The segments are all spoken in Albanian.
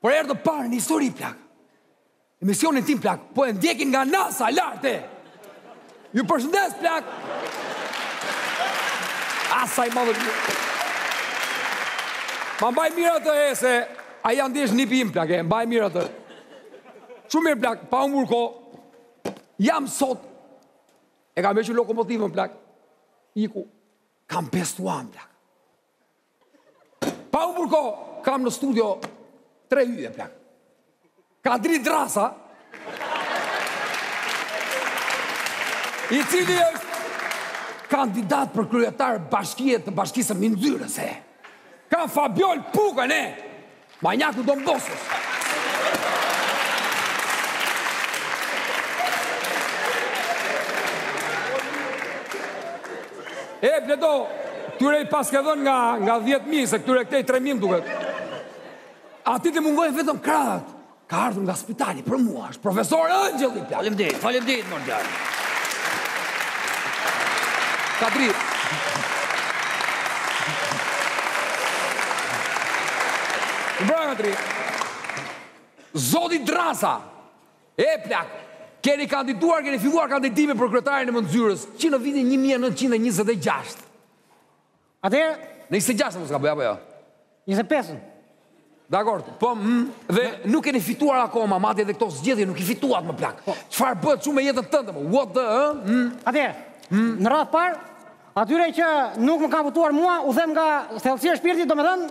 Për herë të parë në histori plak. Emisionin tim plak, po e ndjekin nga NASA larte. Ju përshëndes plak. NASA i madh. Ma mbaj mirë atë se ai s'di shqip, plak, e mbaj mirë atë. Shumë mirë plak, pa humbur kohë. Jam sot. E kam veç lokomotivën plak. Iku. Kam Best One plak. Pa humbur kohë, kam në studio tre yje plak. Kadri Drasa, i cili është kandidat për kryetar bashkie të bashkisë së Mënxyrës, e. Kam Fabiol Pukën, e! Maniaku Don Boskos! E, Bledo, këtyre i paske dhën nga, nga 10.000, se këtyre këtej 3.000 duket. A ty të mungojnë vetëm krahët. Ka ardhur nga spitali për mua, është profesor Engjëlli, plak. Faleminderit, faleminderit, mor djalë. Kadri. Bra, Kadri. Zoti Drasa. E, Plak. Keni kandiduar, keni filluar kandidime për kryetarin e Mënxyrës, që në vitin 1926. Atëherë, Në 26 mos gaboj apo jo? 25-ën. Dakord, po mm, dhe nuk keni fituar akoma, madje edhe këto zgjedhje nuk i fituat më plak. Po. Çfarë bëhet shumë me jetën tënde? më? What the? ë? Mm. Atëherë, mm, në radhë parë, atyre që nuk më kanë votuar mua, u them nga thellësia e shpirtit, domethënë,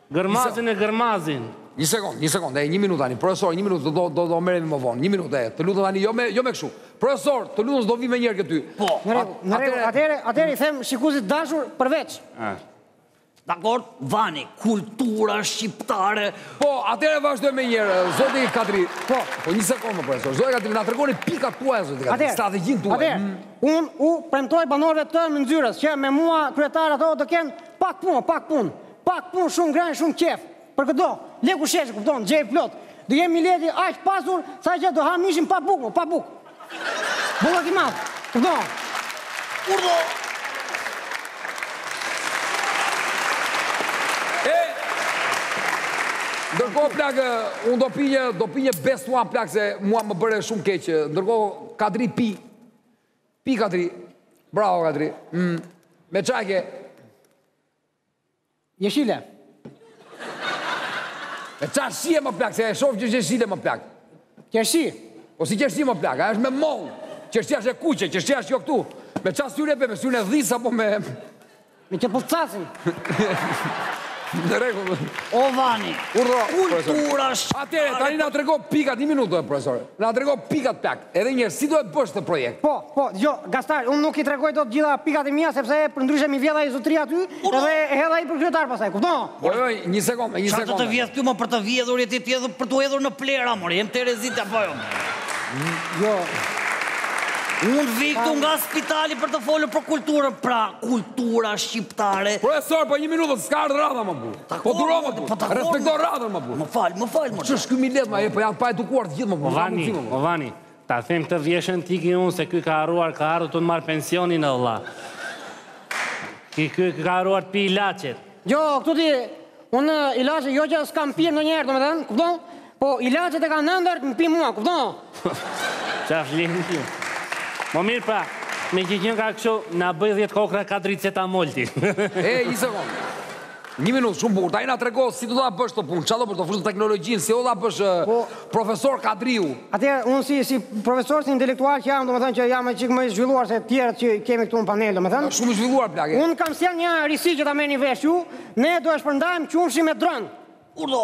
Gërmazin e gërmazin. Një sekond, një sekond, e një minutë ani, profesor, një minutë, do, do, do merremi më vonë, një minutë, e, të lutem tani, jo me, jo me kështu. Profesor, të lutem se do vij menjëherë te ty. Po, atëherë, atëherë, i them shikuesit të dashur përveç. Dakord, vani, kultura shqiptare. Po, atëherë vazhdoj menjëherë, zoti Kadri. Po, po një sekond më profesor, zoti Kadri, na tregoni pikat tuaja zoti Kadri, strategjinë tuaj. Atëherë, mm. unë u premtoj banorëve të Mënxyrës, që me mua kryetar ato do kenë pak punë, pak punë. Pak punë shumë gra, shumë qejf. Për këdo, leku shesh, kupton, gjej plot. Do jetë mileti aq i pasur, sa që do ha mishin pa bukë, pa bukë. Bollëk i madh. Kupton. Urdhëro. E. Ndërkohë plak, unë do pi një, do pi një best one plak se mua më bëre shumë keq. Ndërkohë Kadri pi. Pi Kadri. Bravo Kadri. Mm. Më çave. Jeshile. E ça është më plak, se e shof që jeshile më plak. Qershi? O po si qershi më plak, a është me mollë, qershi është e kuqe, qershi është jo këtu. Me ça syre be, me syre dhisa, po me... Me që pëlcasin. Në rregull. O vani, Urdhro, kultura shqiptare. Atëherë, tani na trego pikat, një minutë, profesor. Na trego pikat plak. Edhe një herë, si do e bësh këtë projekt? Po, po, dëgjo, Gaztor, unë nuk i tregoj dot gjitha pikat e mia sepse përndryshe m'i vjedh ai zotëri aty dhe e hedh ai për kryetar pastaj. Kupton? Ore, ore, një sekondë, një sekondë. Çfarë do të vjedhë ty më për të vjedhur je ti ti edhe për t'u hedhur në plehra more, je n'terezi apo jo? Jo. Unë vij këtu nga spitali për të folur për kulturën, pra kultura shqiptare. Profesor, po një minutë, s'ka ardhur radha më burrë. Po duro më burrë, po respekto radhën më burrë. Më fal, më fal më. Që shkë mi ledhë më, po janë të paedukuar të gjithë më burrë. O Vani, o Vani, ta them këtë vjershën të ik unë se ky ka harruar, ka ardhur të marrë pensionin e vla. Ky ky ka harruar të pijë ilaçet. Jo, këtu ti, unë ilaçet, jo që s'kam pirë ndonjëherë, domethënë, kupton? Po ilaçet e kanë ëndërr të më pinë mua, kupton? Ça është lejnë kjo? Mo mirë pra, me gjithë një ka këshu, na bëj dhjetë kokrra ka dritë se ta molti. E, një sekondë. Një minutë, shumë bukur, tani na trego si do ta bësh këtë punë, ça do për të futur teknologjinë, si do ta bësh po, profesor Kadriu. Atëherë, unë si, si profesor, si intelektual që jam, domethënë që jam një çikë më i zhvilluar se të tjerët që kemi këtu në panel, domethënë. Shumë i zhvilluar, plak. Unë kam si një risi që ta merrni vesh ju, ne do e shpërndajmë qumshtin me dronë. Urdhro.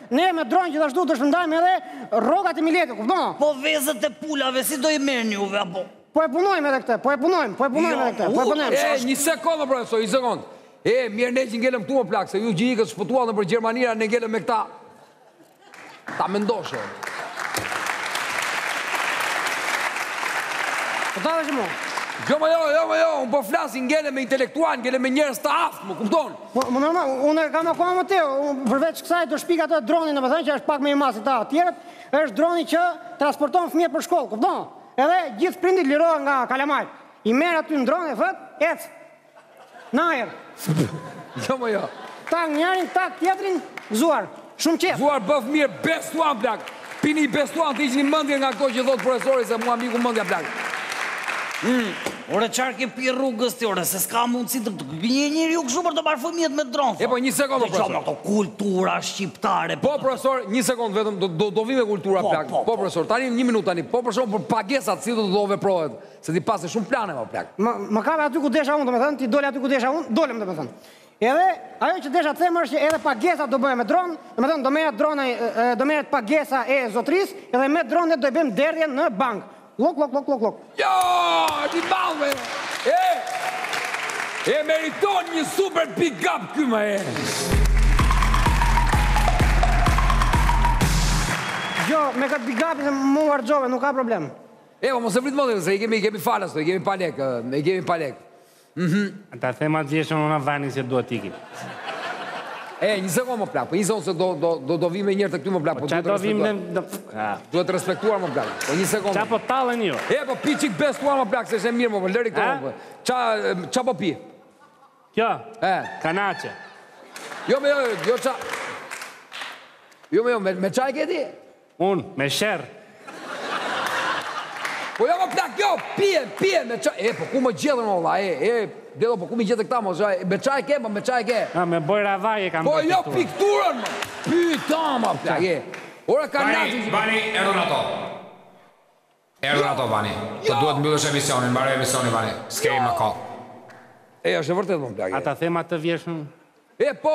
Ne me dronë gjithashtu do shpërndajmë edhe rrogat e miletit, kupton? Po vezët e pulave si do i merrni juve apo? Po e punojmë edhe këtë, po e punojmë, po e punojmë jo, edhe këtë, po e punojmë. E, një sekondë, profesor, një sekondë. E, mirë ne që ngelëm këtu më plak, se ju gjithë ikët shpëtuat nëpër Gjermanira, ne ngelëm me këta. Ta mendoshe. Po ta dhe që mu? Jo, jo, jo, jo, unë po flas, ngelëm me intelektualë, ngelëm me njerëz të aftë, më kupton. Po, më normal, unë e kam akoma më tej, përveç kësaj do shpik atë dronin, domethënë që është pak më i madh se këta të tjerët, është droni që transporton fëmijët për shkollë, kupton? Edhe gjithë prindërit lirohen nga kalamajtë. I merr aty në dronë e thotë, ec. Në ajër. Jo më jo. Tak njërin, tak tjetrin, gëzuar. Shumë qejf. Gëzuar bëftë mirë bestuan plak. Pini bestuan të hiqni mëndjen nga këto që thotë profesori se mua m'iku mëndja plak. Hum. Ore çfarë ke pi rrugës ti ore se s'ka mundësi të bëjë njeriu kështu për të marrë fëmijët me dronë. Epo një sekondë o profesor. Ato kultura shqiptare. Po profesor një sekondë vetëm do do vij me kultura plak. Po profesor tani një minutë tani po për shembull për pagesat si do do veprohet se ti paske shumë plane o plak. Më më kape aty ku desha unë domethënë ti dole aty ku desha unë dolëm domethënë. Edhe ajo që desha të them është që edhe pagesat do bëhen me dron, domethënë do merret droni, do merret pagesa e zotërisë, edhe me dronet do i bëjmë derdhjen në bankë. Lok lok lok lok lok. Jo, ti ballë. E E meriton një super big up ky më e. Jo, me këtë big up se më harxhove, nuk ka problem. E po, mos e vrit mendin se i kemi i kemi falas, i kemi pa lek, i kemi pa lek. Mhm. Ta them atë vjershën unë Vani se duhet t'iki. E, një sekundë më plak, po izon se do do do do vim me njëherë të këtu më plak, po, po duhet ta respektosh. Duhet ta respektosh më plak. Po një sekundë. Çfarë po tallen ju? E, po pi çik bes tuan më plak, se është mirë më, po lëri këtu. Po. Ça ça po pi? Kjo. E, kanaçe. Jo më jo, jo ça. Jo më jo, me ça e ke ti? Un, me sherr. Po jo më plak, jo, pije, pije, me ça, e, po ku më gjithë në ola, e, e, dedo, po ku më gjithë këta, mo, zha, me ça e ke, po me ça e ke? Ja, me bojëra vaji e kam po, bërë jo, pikturën. Po jo pikturën, mo, pyta, mo, plak, e. Ora ka natë. Vani, Vani, erdhën ato. Erdhën ato Vani. Ti duhet ta mbyllësh emisionin, mbaroje emisionin Vani. S'ke më kohë. E është e vërtetë më plak e. A ta them atë vjershën? E po,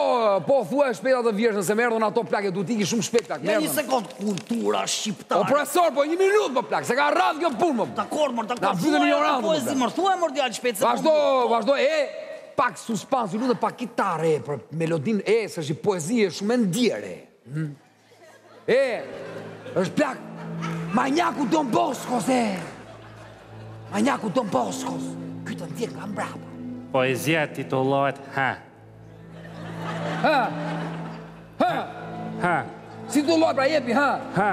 po thuaje shpejt atë vjershën se më erdhën ato plak e duhet të iki shumë shpejt plak. Më erdhën. Ja një sekondë kultura shqiptare. O profesor, po një minutë më plak, se ka radhë kjo punë më. Dakor mor, dakor. Na mbytën injorantët. Poezi mor, thuaje mor djalë shpejt se. Vazhdo, vazhdo e pak suspans, ju lutem pak kitarë e për melodinë e se është një poezi shumë e ndjerë e. E, është plak, maniaku i Don Boskos, e, maniaku i Don Boskos, ky të ndjek nga mbrapa. Poezia titullohet Ha. Ha. Ha. Ha. Si titullohet, pra jepi, ha. Ha.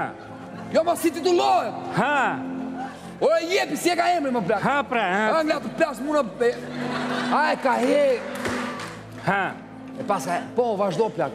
Jo, ma si titullohet. Ha. Ore jepi, si e ka emrin më plak. Ha, pra, ha. Ha, nga të plas muna, e, a e ka he. Ha. E pas, po, vazhdo plak.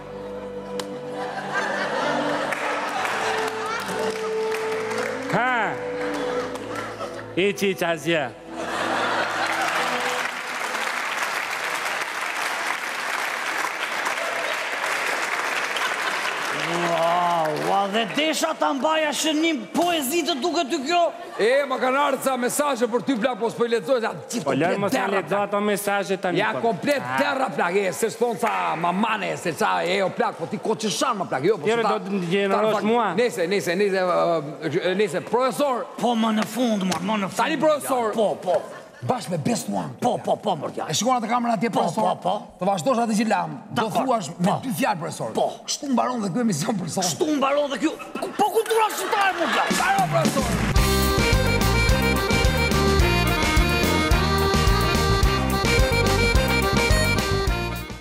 Ha! Hiç, hiç, asgjë. Dhe desha ta mbaja shënim, poezi të duket ty kjo? E më kanë ardhë ca mesazhe për ty plak po s'po i lexoj sa gjithë Po lër komplet mos na derra lexo plak. ato mesazhe tani. Ja po. komplet Ah, derra plak, e se s'thon ca mamane, e se ca e o plak, po ti ke që i shan më plak, jo po Tjere s'ta. do të më degjenerosh s'ta- mua? Nejse, nejse, nejse, ë, ë, nejse, profesor, Po më në fund, mor, më në fund. Tani, profesor. Po, po. Bashkë me Bes mua. Po, po, po, mërë tja. E shikon atë kamerën atje po, profesor? Po, po, po. Të vazhdojsh atë që lamë. Do thuash me, po, dy fjalë profesor. Po. Kështu mbaron dhe ky emision për sot. Kështu mbaron dhe kjo. Po kultura shqiptare mund të. Bravo profesor.